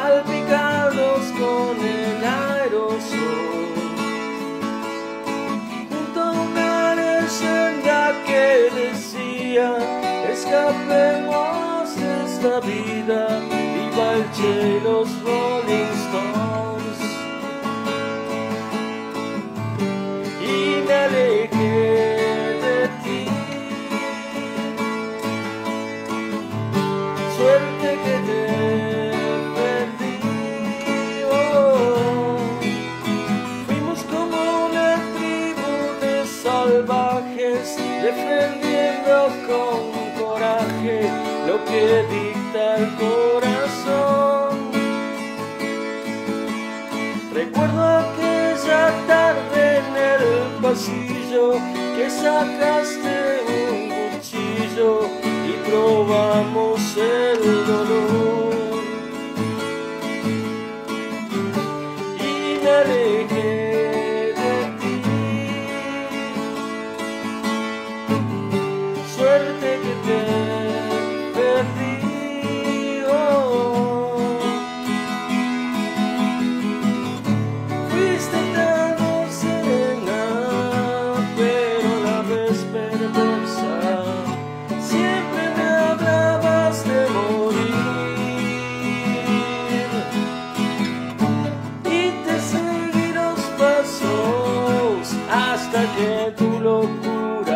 salpicados con el aerosol. Junto a una leyenda que decía, escapemos de esta vida, y el los Rolling defendiendo con coraje lo que dicta el corazón. Recuerdo aquella tarde en el pasillo que sacaste un cuchillo y probamos el hasta que tu locura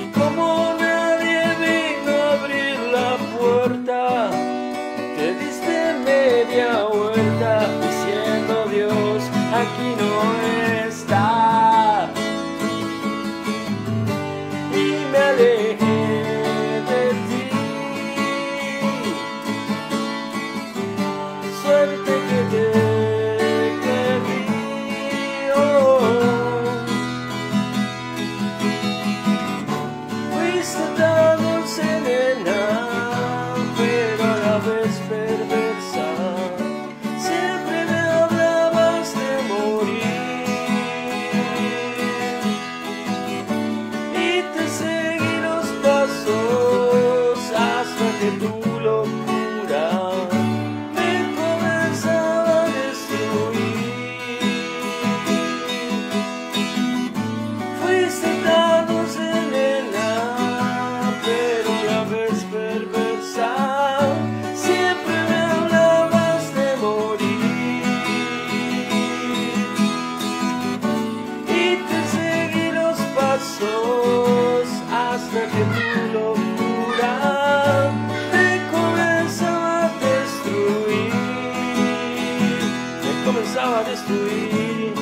Y como nadie vino a abrir la puerta, te diste media hora. do acaba de destruir.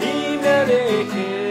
Y